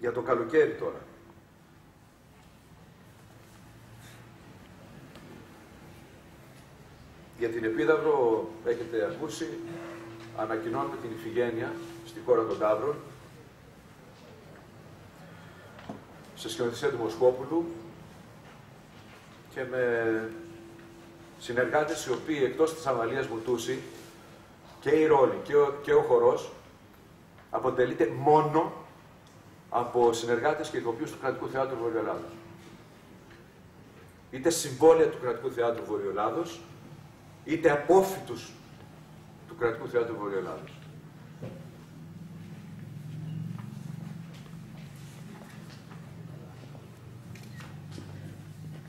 για το καλοκαίρι τώρα. Για την Επίδαυρο έχετε ακούσει, ανακοινώνουμε την Ιφηγένεια στη χώρα των Ταύρων, σε σχηματισία του Μοσχόπουλου και με συνεργάτες οι οποίοι εκτός της Αμαλίας Μουτούση και η ρόλη και ο, και ο χορός αποτελείται μόνο από συνεργάτες και ηθοποιούς του Κρατικού Θεάτρου Βορειοελλάδος. Είτε συμβόλαια του Κρατικού Θεάτρου Βορειοελλάδος, είτε απόφυτους του Κρατικού Θεάτρου Βορειοελλάδος.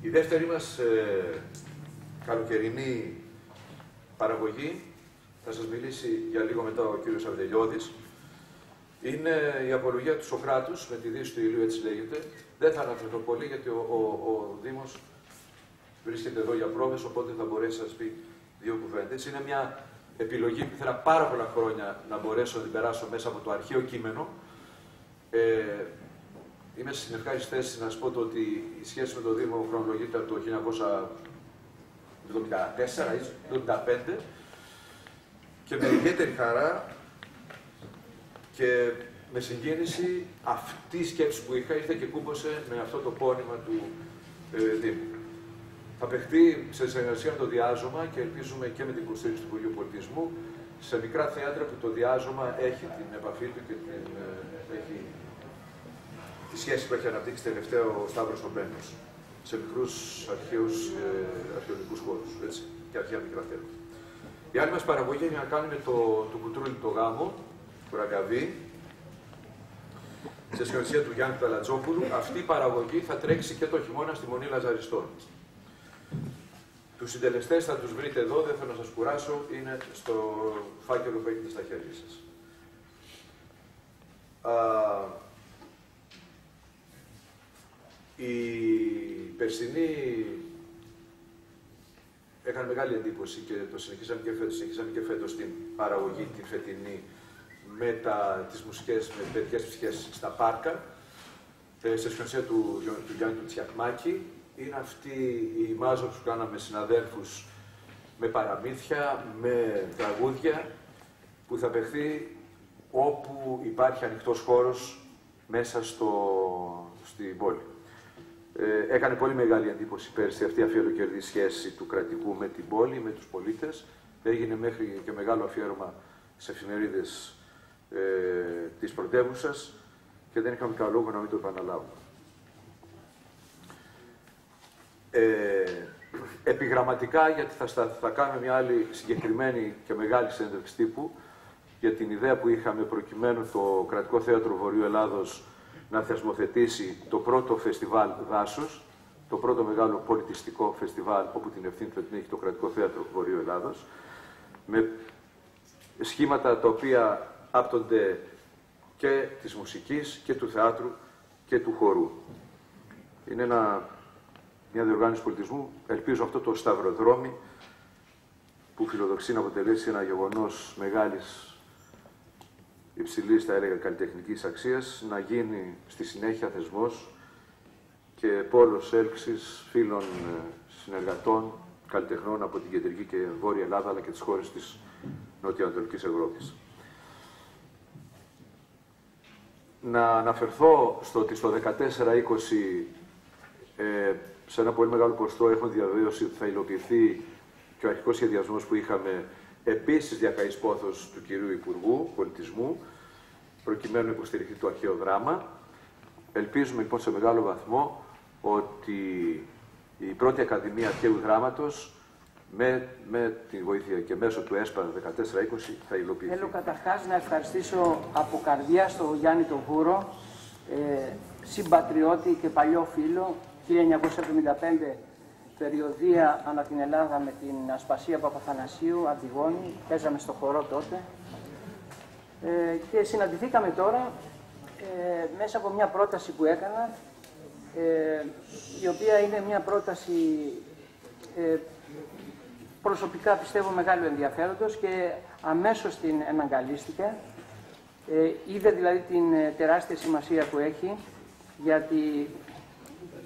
Η δεύτερη μας ε, καλοκαιρινή παραγωγή, θα σας μιλήσει για λίγο μετά ο κύριος Αβδελιώδης, είναι η απολογία του Σοκράτους, με τη δύση του ηλίου έτσι λέγεται. Δεν θα αναφερθώ πολύ γιατί ο, ο, ο Δήμος βρίσκεται εδώ για πρόβες, οπότε θα μπορέσει να σας πει δύο κουβέντες. Είναι μια επιλογή που ήθελα πάρα πολλά χρόνια να μπορέσω να την περάσω μέσα από το αρχαίο κείμενο. Ε, είμαι στην ευχάριστη θέση να σας πω ότι η σχέση με το Δήμο χρονολογείται από το 1974 ή 1975 και με ιδιαίτερη χαρά και με συγκίνηση αυτή η σκέψη που είχα ήρθε και κούμποσε με αυτό το πόνημα του ε, Δήμου. Θα παιχτεί σε συνεργασία με το διάζωμα και ελπίζουμε και με την υποστήριξη του Υπουργείου Πολιτισμού σε μικρά θέατρα που το διάζωμα έχει την επαφή του και την, ε, έχει τη σχέση που έχει αναπτύξει τελευταίο ο Σταύρος Ομπένος σε μικρούς αρχαίους ε, αρχαιολογικούς χώρους έτσι, και αρχαία μικρά θέατρα. Η άλλη μας παραγωγή είναι να κάνουμε το, το κουτρούλι το γάμο, του Ραγκαβή, σε σχεδιασία του Γιάννη Ταλατζόπουλου. Αυτή η παραγωγή θα τρέξει και το χειμώνα στη Μονή Λαζαριστών. Τους συντελεστές θα τους βρείτε εδώ, δεν θέλω να σας κουράσω, είναι στο φάκελο που έχετε στα χέρια σας. Α, η περσινή έκανε μεγάλη εντύπωση και το συνεχίσαμε και φέτος, συνεχίσαμε και φέτος την παραγωγή, τη φετινή, με τα, τις μουσικές, με παιδικές ψυχές στα πάρκα, ε, σε σχέση του, του Γιάννη του Τσιακμάκη, είναι αυτή η μάζα που κάναμε συναδέλφους με παραμύθια, με τραγούδια, που θα παιχθεί όπου υπάρχει ανοιχτός χώρος μέσα στο, στην πόλη. Ε, έκανε πολύ μεγάλη εντύπωση πέρσι αυτή η αφιεροκερδή σχέση του κρατικού με την πόλη, με τους πολίτες. Έγινε μέχρι και μεγάλο αφιέρωμα σε εφημερίδες ε, της πρωτεύουσας και δεν είχαμε καλό λόγο να μην το επαναλάβουμε. Ε, επιγραμματικά, γιατί θα, θα κάνουμε μια άλλη συγκεκριμένη και μεγάλη συνέντευξη τύπου, για την ιδέα που είχαμε προκειμένου το Κρατικό Θέατρο Βορείου Ελλάδος να θεσμοθετήσει το πρώτο φεστιβάλ δάσους, το πρώτο μεγάλο πολιτιστικό φεστιβάλ όπου την ευθύνη του έχει το Κρατικό Θέατρο Βορείου Ελλάδος, με σχήματα τα οποία άπτονται και της μουσικής και του θεάτρου και του χορού. Είναι ένα μια διοργάνωση πολιτισμού. Ελπίζω αυτό το σταυροδρόμι που φιλοδοξεί να αποτελέσει ένα γεγονός μεγάλης υψηλής, θα έλεγα, καλλιτεχνικής αξίας, να γίνει στη συνέχεια θεσμός και πόλος έλξης φίλων ε, συνεργατών, καλλιτεχνών από την κεντρική και βόρεια Ελλάδα, αλλά και τις χώρες της νοτιοανατολικής Ευρώπης. Να αναφερθώ στο ότι στο 14-20 ε, σε ένα πολύ μεγάλο ποστό έχουμε διαβίωση ότι θα υλοποιηθεί και ο αρχικός σχεδιασμός που είχαμε επίσης διακαή πόθος του κυρίου Υπουργού Πολιτισμού, προκειμένου να υποστηριχθεί το αρχαίο δράμα. Ελπίζουμε λοιπόν σε μεγάλο βαθμό ότι η πρώτη Ακαδημία Αρχαίου Δράματος με, με τη βοήθεια και μέσω του ΕΣΠΑ 14-20 θα υλοποιηθεί. Θέλω καταρχάς να ευχαριστήσω από καρδιά στον Γιάννη τον Βούρο, ε, συμπατριώτη και παλιό φίλο, 1975 περιοδία ανά την Ελλάδα με την Ασπασία Παπαθανασίου, Αντιγόνη, παίζαμε στο χορό τότε ε, και συναντηθήκαμε τώρα ε, μέσα από μια πρόταση που έκανα ε, η οποία είναι μια πρόταση ε, προσωπικά πιστεύω μεγάλου ενδιαφέροντος και αμέσως την εναγκαλίστηκα Ε, είδε δηλαδή την ε, τεράστια σημασία που έχει για, τη,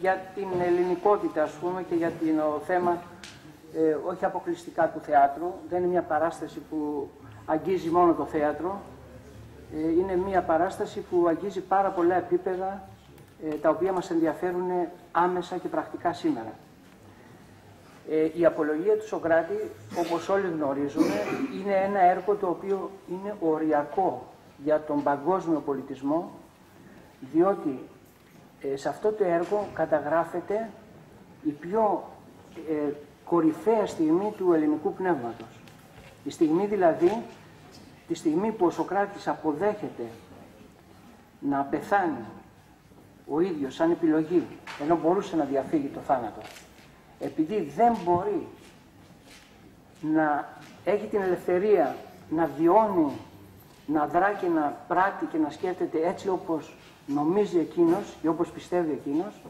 για την ελληνικότητα, ας πούμε, και για το θέμα ε, όχι αποκλειστικά του θεάτρου. Δεν είναι μια παράσταση που αγγίζει μόνο το θέατρο. Ε, είναι μια παράσταση που αγγίζει πάρα πολλά επίπεδα ε, τα οποία μας ενδιαφέρουν άμεσα και πρακτικά σήμερα. Ε, η απολογία του Σοκράτη, όπως όλοι γνωρίζουμε, είναι ένα έργο το οποίο είναι οριακό για τον παγκόσμιο πολιτισμό, διότι ε, σε αυτό το έργο καταγράφεται η πιο ε, κορυφαία στιγμή του ελληνικού πνεύματος. Η στιγμή δηλαδή, τη στιγμή που ο Σοκράτης αποδέχεται να πεθάνει ο ίδιος σαν επιλογή, ενώ μπορούσε να διαφύγει το θάνατο, επειδή δεν μπορεί να έχει την ελευθερία να βιώνει, να δρά και να πράττει και να σκέφτεται έτσι όπως νομίζει εκείνος ή όπως πιστεύει εκείνος,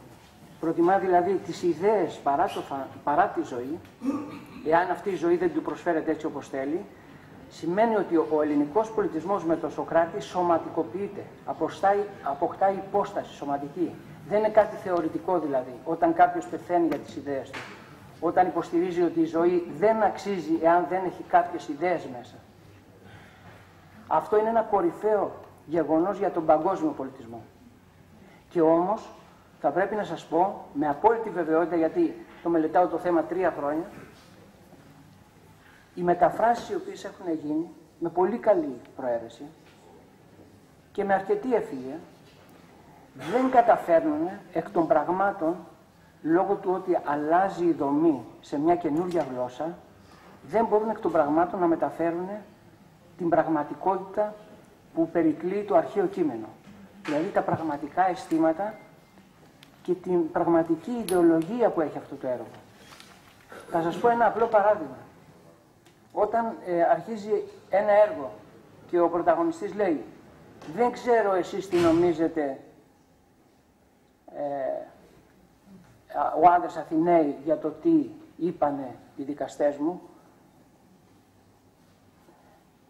προτιμά δηλαδή τις ιδέες παρά, το, παρά τη ζωή, εάν αυτή η ζωή δεν του προσφέρεται έτσι όπως θέλει, σημαίνει ότι ο ελληνικός πολιτισμός με τον Σοκράτη σωματικοποιείται, αποκτάει, αποκτάει υπόσταση σωματική. Δεν είναι κάτι θεωρητικό δηλαδή, όταν κάποιος πεθαίνει για τις ιδέες του. Όταν υποστηρίζει ότι η ζωή δεν αξίζει εάν δεν έχει κάποιες ιδέες μέσα. Αυτό είναι ένα κορυφαίο γεγονός για τον παγκόσμιο πολιτισμό. Και όμως θα πρέπει να σας πω με απόλυτη βεβαιότητα, γιατί το μελετάω το θέμα τρία χρόνια, οι μεταφράσεις οι οποίες έχουν γίνει με πολύ καλή προαίρεση και με αρκετή ευφυΐα δεν καταφέρνουν εκ των πραγμάτων λόγω του ότι αλλάζει η δομή σε μια καινούργια γλώσσα δεν μπορούν εκ των πραγμάτων να μεταφέρουν την πραγματικότητα που περικλεί το αρχαίο κείμενο. Δηλαδή τα πραγματικά αισθήματα και την πραγματική ιδεολογία που έχει αυτό το έργο. Θα σας πω ένα απλό παράδειγμα. Όταν ε, αρχίζει ένα έργο και ο πρωταγωνιστής λέει «Δεν ξέρω εσείς τι νομίζετε ε, ο άντρας Αθηναίοι για το τι είπανε οι δικαστές μου»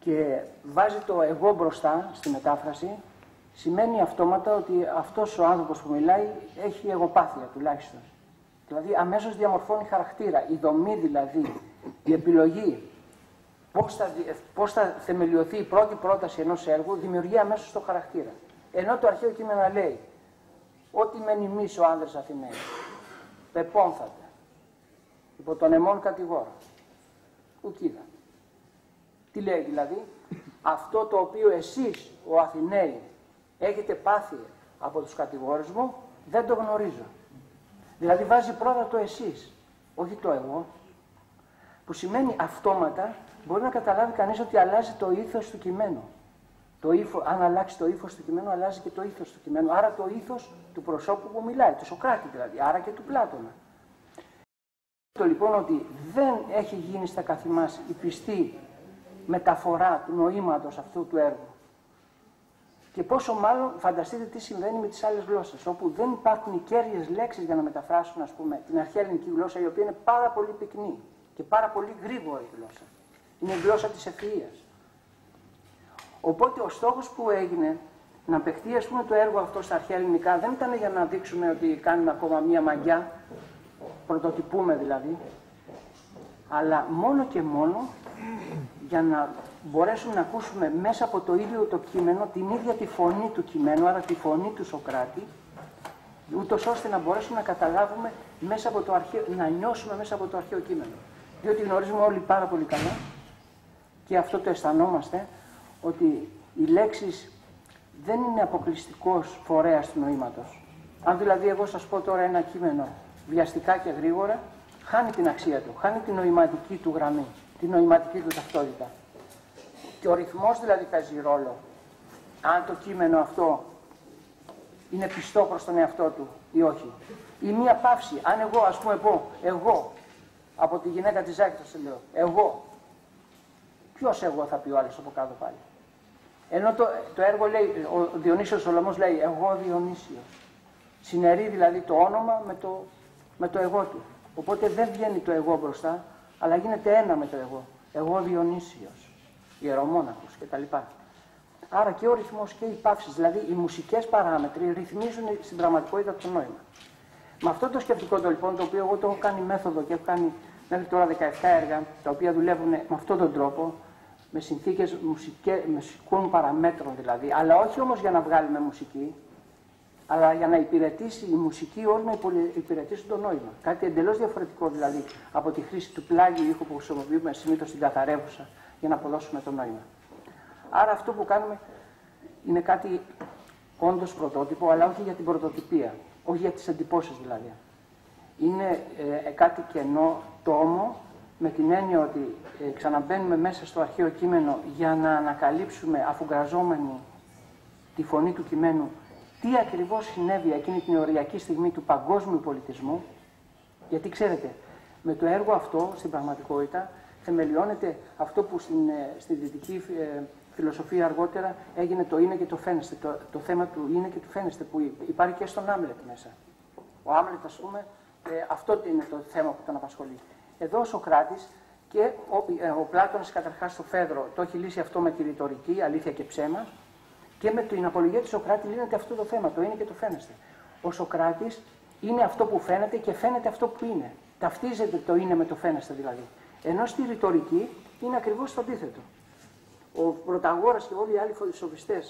και βάζει το εγώ μπροστά στη μετάφραση σημαίνει αυτόματα ότι αυτός ο άνθρωπος που μιλάει έχει εγωπάθεια τουλάχιστον. Δηλαδή αμέσως διαμορφώνει χαρακτήρα. Η δομή δηλαδή, η επιλογή, πώς θα, πώς θα θεμελιωθεί η πρώτη πρόταση ενός έργου, δημιουργεί αμέσως το χαρακτήρα. Ενώ το αρχαίο κείμενο λέει ότι με νημείς ο άνδρας Αθηναίος, πεπόνθατε, υπό τον εμών κατηγόρα. Ουκίδα. Τι λέει δηλαδή, αυτό το οποίο εσείς, ο Αθηναίοι, έχετε πάθει από τους κατηγόρους μου, δεν το γνωρίζω. Δηλαδή βάζει πρώτα το εσείς, όχι το εγώ. Που σημαίνει αυτόματα μπορεί να καταλάβει κανείς ότι αλλάζει το ήθος του κειμένου. Το ύφος, αν αλλάξει το ύφος του κειμένου, αλλάζει και το ήθο του κειμένου. Άρα το ήθο του προσώπου που μιλάει, του Σοκράτη δηλαδή, άρα και του Πλάτωνα. Το λοιπόν ότι δεν έχει γίνει στα καθημάς η πιστή μεταφορά του νοήματος αυτού του έργου. Και πόσο μάλλον φανταστείτε τι συμβαίνει με τις άλλες γλώσσες, όπου δεν υπάρχουν οι κέρδιες λέξεις για να μεταφράσουν, ας πούμε, την αρχαία ελληνική γλώσσα, η οποία είναι πάρα πολύ πυκνή και πάρα πολύ γρήγορη γλώσσα. Είναι η γλώσσα της ευφυΐας. Οπότε ο στόχος που έγινε να παιχτεί ας πούμε, το έργο αυτό στα αρχαία ελληνικά δεν ήταν για να δείξουμε ότι κάνουμε ακόμα μία μαγιά, πρωτοτυπούμε δηλαδή, αλλά μόνο και μόνο για να μπορέσουμε να ακούσουμε μέσα από το ίδιο το κείμενο την ίδια τη φωνή του κειμένου, άρα τη φωνή του Σοκράτη, ούτως ώστε να μπορέσουμε να καταλάβουμε μέσα από το αρχαίο, να νιώσουμε μέσα από το αρχαίο κείμενο. Διότι γνωρίζουμε όλοι πάρα πολύ καλά και αυτό το αισθανόμαστε, ότι οι λέξεις δεν είναι αποκλειστικός φορέας του νοήματος. Αν δηλαδή εγώ σας πω τώρα ένα κείμενο βιαστικά και γρήγορα, χάνει την αξία του, χάνει την νοηματική του γραμμή, την νοηματική του ταυτότητα. Και ο ρυθμός δηλαδή παίζει ρόλο. Αν το κείμενο αυτό είναι πιστό προς τον εαυτό του ή όχι. Ή μία παύση. Αν εγώ ας πούμε πω, εγώ, από τη γυναίκα της Ζάκης θα λέω, εγώ. Ποιος εγώ θα πει ο άλλος από κάτω πάλι. Ενώ το, το έργο λέει, ο Διονύσιος Σολομός λέει, εγώ Διονύσιος. Συνερεί δηλαδή το όνομα με το, με το εγώ του. Οπότε δεν βγαίνει το εγώ μπροστά, αλλά γίνεται ένα με το εγώ. Εγώ Διονύσιος, ιερομόναχος κτλ. Άρα και ο ρυθμός και οι παύσει, δηλαδή οι μουσικές παράμετροι, ρυθμίζουν στην πραγματικότητα το νόημα. Με αυτό το σκεφτικό το λοιπόν, το οποίο εγώ το έχω κάνει μέθοδο και έχω κάνει μέχρι τώρα 17 έργα, τα οποία δουλεύουν με αυτόν τον τρόπο, με συνθήκες μουσικών παραμέτρων δηλαδή, αλλά όχι όμως για να βγάλουμε μουσική, αλλά για να υπηρετήσει η μουσική όλοι να υπηρετήσουν το νόημα. Κάτι εντελώς διαφορετικό δηλαδή από τη χρήση του πλάγιου ήχου που χρησιμοποιούμε συνήθως στην καθαρεύουσα για να αποδώσουμε το νόημα. Άρα αυτό που κάνουμε είναι κάτι όντως πρωτότυπο, αλλά όχι για την πρωτοτυπία, όχι για τις εντυπώσεις δηλαδή. Είναι ε, κάτι κενό, τόμο, με την έννοια ότι ε, ξαναμπαίνουμε μέσα στο αρχαίο κείμενο για να ανακαλύψουμε, αφού τη φωνή του κειμένου, τι ακριβώς συνέβη εκείνη την οριακή στιγμή του παγκόσμιου πολιτισμού, γιατί ξέρετε, με το έργο αυτό, στην πραγματικότητα, θεμελιώνεται αυτό που στην, ε, στην δυτική ε, φιλοσοφία αργότερα έγινε το είναι και το φαίνεστε, το, το θέμα του είναι και του φαίνεστε, που υπάρχει και στον Άμλετ μέσα. Ο Άμλετ, ας πούμε, ε, αυτό είναι το θέμα που τον απασχολεί. Εδώ ο Σοκράτης και ο, ε, ο Πλάτωνας καταρχάς στο Φέδρο το έχει λύσει αυτό με τη ρητορική, αλήθεια και ψέμα, και με την απολογία του Σοκράτη λύνεται αυτό το θέμα, το είναι και το φαίνεστε. Ο Σοκράτης είναι αυτό που φαίνεται και φαίνεται αυτό που είναι. Ταυτίζεται το είναι με το φαίνεστε δηλαδή. Ενώ στη ρητορική είναι ακριβώς το αντίθετο. Ο Πρωταγόρα και όλοι οι άλλοι σοφιστέ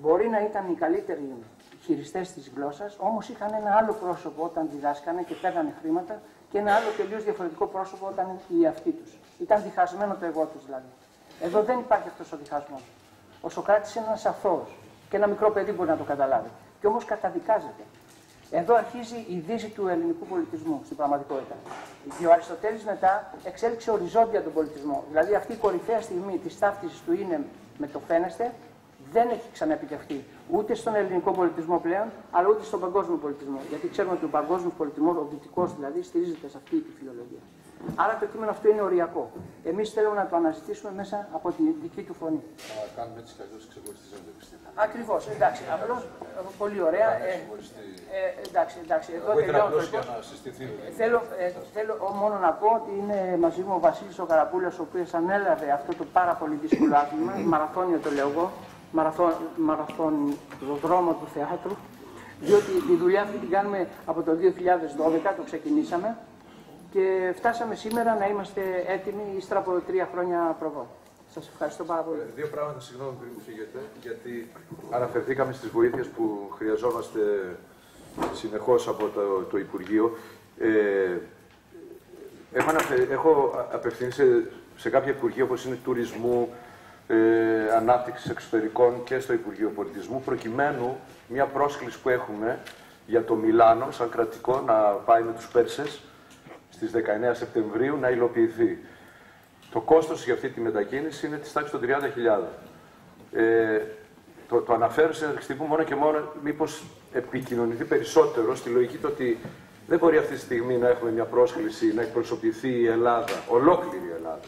μπορεί να ήταν οι καλύτεροι χειριστές της γλώσσας, όμως είχαν ένα άλλο πρόσωπο όταν διδάσκανε και παίρνανε χρήματα και ένα άλλο τελείως διαφορετικό πρόσωπο όταν οι αυτοί τους. Ήταν διχασμένο το εγώ τους δηλαδή. Εδώ δεν υπάρχει αυτός ο διχασμός. Ο Σοκράτης είναι ένας αθώος και ένα μικρό παιδί μπορεί να το καταλάβει. Και όμως καταδικάζεται. Εδώ αρχίζει η δύση του ελληνικού πολιτισμού στην πραγματικότητα. Και ο Αριστοτέλης μετά εξέλιξε οριζόντια τον πολιτισμό. Δηλαδή αυτή η κορυφαία στιγμή της ταύτισης του είναι με το φαίνεστε δεν έχει ξαναεπιτευχθεί ούτε στον ελληνικό πολιτισμό πλέον, αλλά ούτε στον παγκόσμιο πολιτισμό. Γιατί ξέρουμε ότι ο παγκόσμιος πολιτισμός, ο δυτικός δηλαδή, στηρίζεται σε αυτή τη φιλολογία. Άρα το κείμενο αυτό είναι οριακό. Εμείς θέλουμε να το αναζητήσουμε μέσα από τη δική του φωνή. Να κάνουμε έτσι καλώ ξεχωριστή ζωή Ακριβώς, εντάξει. Απλώς πολύ ωραία. Ε, ε, εντάξει, εντάξει. Εδώ τελειώνω. Θέλω, ε, θέλω μόνο να πω ότι είναι μαζί μου ο Βασίλης ο Καραπούλα, ο οποίος ανέλαβε αυτό το πάρα πολύ δύσκολο άθλημα, μαραθώνιο το λέω εγώ, μαραθών, μαραθών, το δρόμο του θεάτρου, διότι τη δουλειά αυτή την κάνουμε από το 2012, το ξεκινήσαμε, και φτάσαμε σήμερα να είμαστε έτοιμοι ύστερα από τρία χρόνια προβών. Σας ευχαριστώ πάρα πολύ. Ε, δύο πράγματα, συγγνώμη πριν μου φύγετε, γιατί αναφερθήκαμε στις βοήθειες που χρειαζόμαστε συνεχώς από το, το Υπουργείο. Ε, έχω, έχω απευθύνει σε, σε κάποια Υπουργεία όπως είναι τουρισμού, ε, ανάπτυξης εξωτερικών και στο Υπουργείο Πολιτισμού, προκειμένου μια πρόσκληση που έχουμε για το Μιλάνο, σαν κρατικό, να πάει με τους Πέρσες, στις 19 Σεπτεμβρίου να υλοποιηθεί. Το κόστος για αυτή τη μετακίνηση είναι της τάξης των 30.000. Ε, το, το αναφέρω στην τύπου μόνο και μόνο μήπως επικοινωνηθεί περισσότερο στη λογική το ότι δεν μπορεί αυτή τη στιγμή να έχουμε μια πρόσκληση να εκπροσωπηθεί η Ελλάδα, ολόκληρη η Ελλάδα,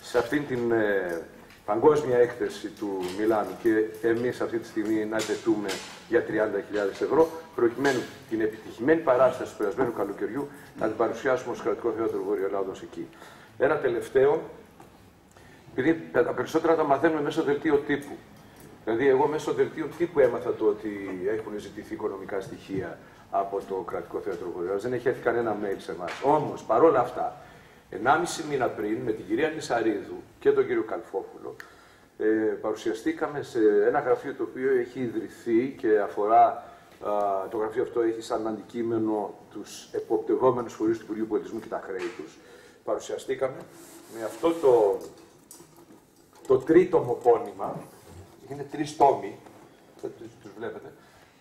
σε αυτήν την ε, παγκόσμια έκθεση του Μιλάνου και εμείς αυτή τη στιγμή να τετούμε για 30.000 ευρώ, προκειμένου την επιτυχημένη παράσταση του περασμένου καλοκαιριού να την παρουσιάσουμε ως κρατικό θέατρο Βορειοελλάδος εκεί. Ένα τελευταίο, επειδή τα περισσότερα τα μαθαίνουμε μέσω δελτίο τύπου. Δηλαδή, εγώ μέσω δελτίου τύπου έμαθα το ότι έχουν ζητηθεί οικονομικά στοιχεία από το κρατικό θέατρο Βορειοελλάδος. Δεν έχει έρθει κανένα mail σε εμάς. Όμως, παρόλα αυτά, 1,5 μήνα πριν με την κυρία Νησαρίδου και τον κύριο Καλφόπουλο ε, παρουσιαστήκαμε σε ένα γραφείο το οποίο έχει ιδρυθεί και αφορά, το γραφείο αυτό έχει σαν αντικείμενο τους εποπτευόμενους φορείς του Υπουργείου Πολιτισμού και τα χρέη τους. Παρουσιαστήκαμε με αυτό το, το τρίτο πόνημα, είναι τρεις τόμοι, τους βλέπετε,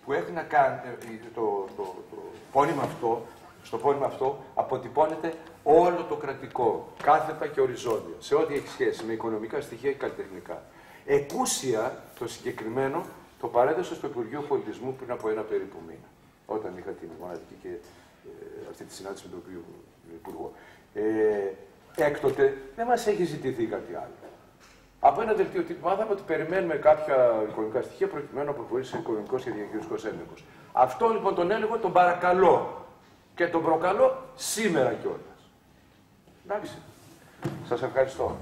που έχει να κάνει, ε, το, το, το πόνημα αυτό στο πόνημα αυτό αποτυπώνεται όλο το κρατικό, κάθετα και οριζόντια, σε ό,τι έχει σχέση με οικονομικά στοιχεία και καλλιτεχνικά. Εκούσια το συγκεκριμένο το παρέδωσε στο Υπουργείο Πολιτισμού πριν από ένα περίπου μήνα, όταν είχα την μοναδική και ε, αυτή τη συνάντηση με τον Υπουργό. Ε, έκτοτε δεν μας έχει ζητηθεί κάτι άλλο. Από ένα δελτίο τύπου μάθαμε ότι περιμένουμε κάποια οικονομικά στοιχεία προκειμένου να προχωρήσει ο οικονομικός και διαχειριστικός έλεγχος. Αυτό λοιπόν τον έλεγχο τον παρακαλώ και τον προκαλώ σήμερα κιόλας. Εντάξει. Σας ευχαριστώ.